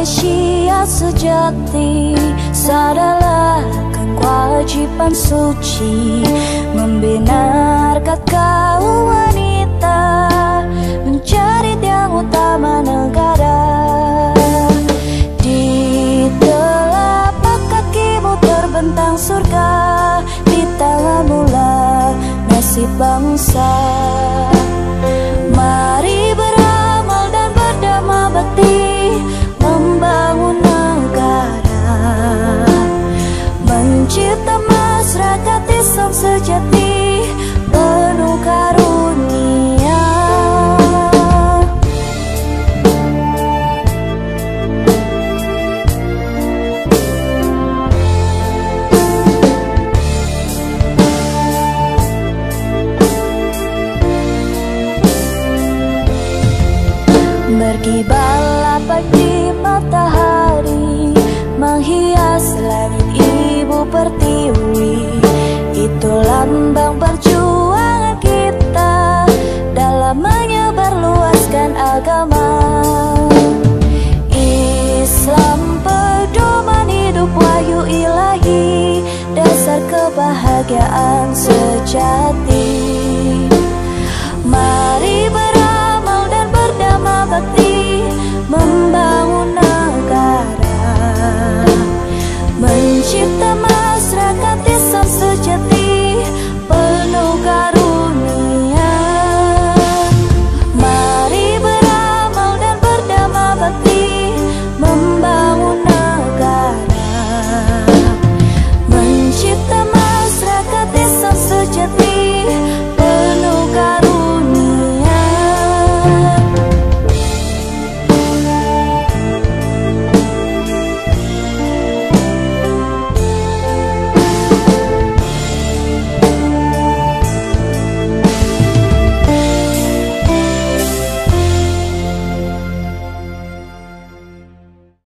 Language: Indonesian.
Malaysia sejati Sadarlah kewajiban suci Membina kau wanita Mencari yang utama negara. Di telapak kakimu terbentang surga Di tanganmu lah nasib bangsa Mencipta masyarakat Islam sejati penuh karunia. Berkibarlah pagi matahari pertiwi Itu lambang perjuangan kita Dalam menyebarluaskan agama. Islam pedoman hidup wahyu ilahi Dasar kebahagiaan sejati. Mari